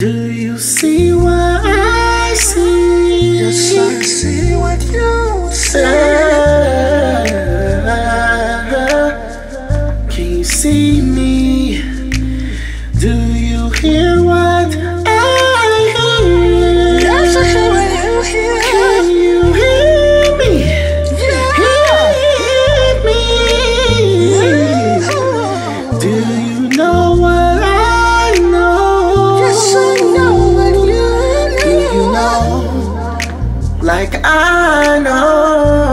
Do you see what I see? Yes, I see what you see. Can you see me? Do you hear what I hear? Yes, I hear what you hear. Can you hear me? Hear me? Do you know what like I know.